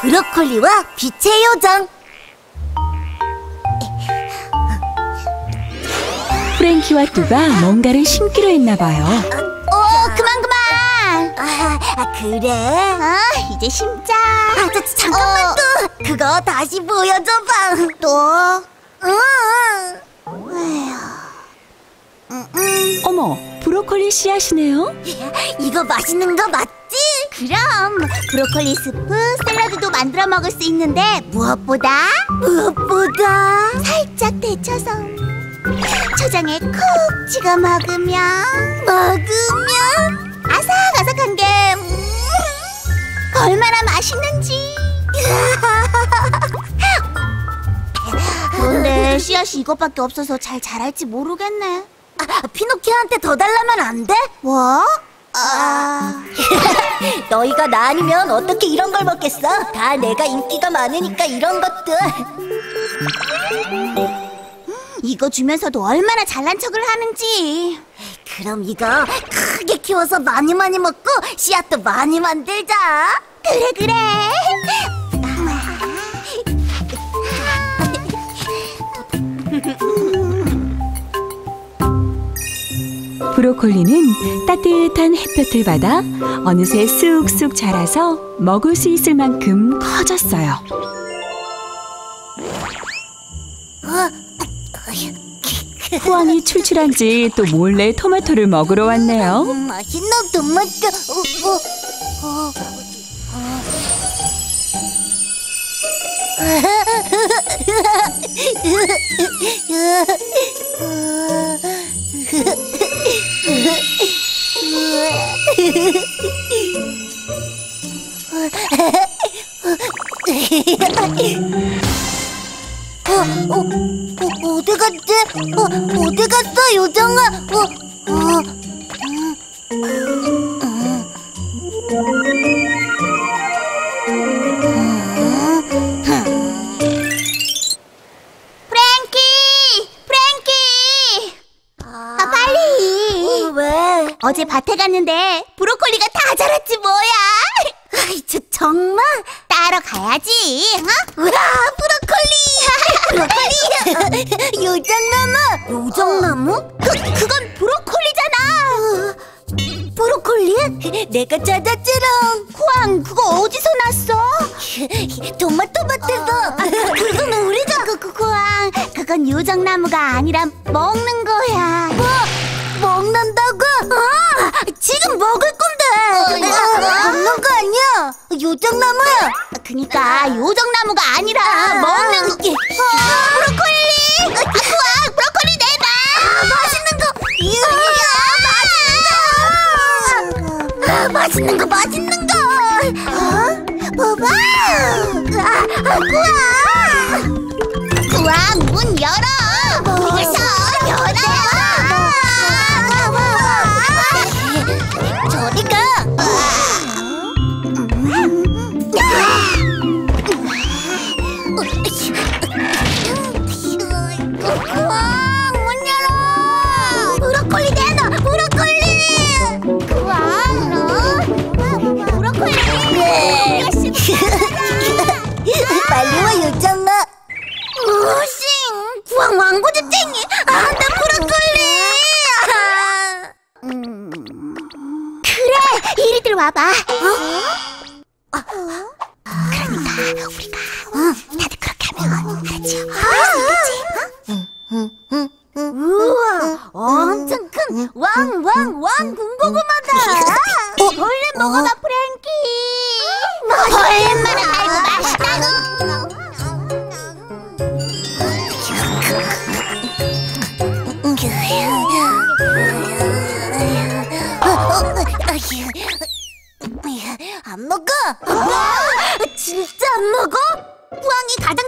브로콜리와 빛의 요정. 프랭키와 뚜가 뭔가를 심기로 했나 봐요. 어, 그만 그만. 아, 아, 그래? 아, 이제 심자. 아, 저, 잠깐만 또. 그거 다시 보여줘봐. 또? 응. 어머, 브로콜리 씨앗이네요. 이거 맛있는 거 맞지? 그럼 브로콜리 스프, 샐러드도 만들어 먹을 수 있는데 무엇보다 무엇보다 살짝 데쳐서 초장에 콕 찍어 먹으면 먹으면 아삭아삭한 게 음, 얼마나 맛있는지. 그런데 씨앗이 이것밖에 없어서 잘 자랄지 모르겠네. 아, 피노키오한테 더 달라면 안 돼? 뭐? 아... 너희가 나 아니면 어떻게 이런 걸 먹겠어? 다 내가 인기가 많으니까 이런 것들. 이거 주면서도 얼마나 잘난 척을 하는지. 그럼 이거 크게 키워서 많이 많이 먹고 씨앗도 많이 만들자. 그래 그래. 브로콜리는 따뜻한 햇볕을 받아 어느새 쑥쑥 자라서 먹을 수 있을 만큼 커졌어요. 후황이 출출한지 또 몰래 토마토를 먹으러 왔네요. 음, 맛있는 토마토. 어, 어, 어. 어, 어, 어, 어디 갔지? 어, 어디 갔어, 요정아? 어, 어, 프랭키! 갔는데 브로콜리가 다 자랐지 뭐야? 아이, 저 정말? 따러 가야지, 어? 우와, 브로콜리! 브로콜리! 요정나무! 요정나무? 그, 그건 브로콜리잖아! 브로콜리? 내가 찾았지롱! 후앙, 그거 어디서 났어? 토마토 밭에서! 그건 우리가! 그, 그, 후앙, 그건 요정나무가 아니라 먹는 거야. 뭐? 먹는다고? 아, 지금 먹을 건데. 먹는 거 아니야? 요정나무야. 그니까 요정나무가 아니라 먹는 게. 브로콜리. 아쿠아 브로콜리 내놔. 맛있는 거. 이야, 맛있는 거. 맛있는 거, 맛있는 거. 어? 봐봐. 아, 아쿠아. 이리들 와봐. 어? 그러니까 우리가 다들 그렇게 하면 알았지? 알았지? 우와,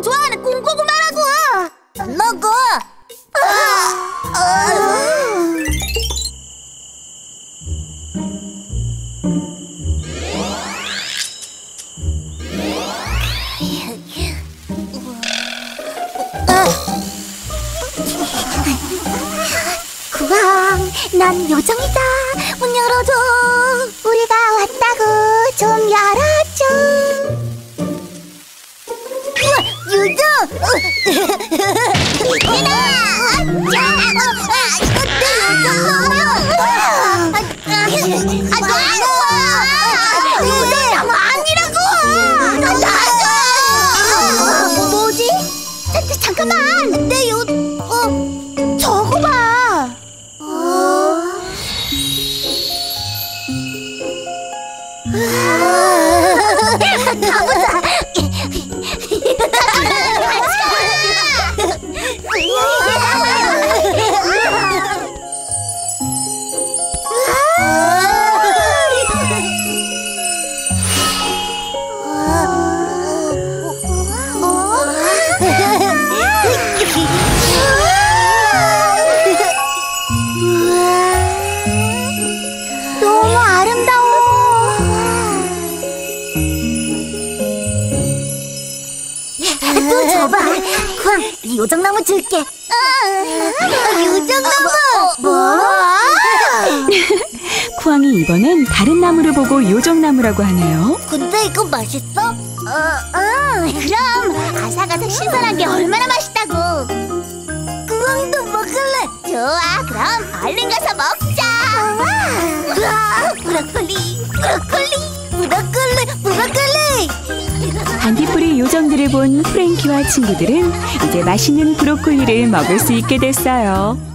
가장 좋아하는 군고구마라고! 안 먹어! 구왕, 난 요정이다. 문 열어줘. 우리가 왔다고. 아, 이거 내 나무 아니라고! 뭐지? 잠깐만! 내 요... 어, 저거 봐! 어... 가보자. 또 줘봐. 쾅, 요정나무 줄게. 요정나무. 뭐? 쿠앙이 이번엔 다른 나무를 보고 요정나무라고 하네요. 근데 이거 맛있어? 어, 어. 그럼 아삭아삭 신선한 게 얼마나 맛있다고. 구멍도 먹을래. 좋아, 그럼 얼른 가서 먹자. 우와, 브로콜리, 브로콜리, 브로콜리, 브로콜리. 반딧불이 요정들을 본 프랭키와 친구들은 이제 맛있는 브로콜리를 먹을 수 있게 됐어요.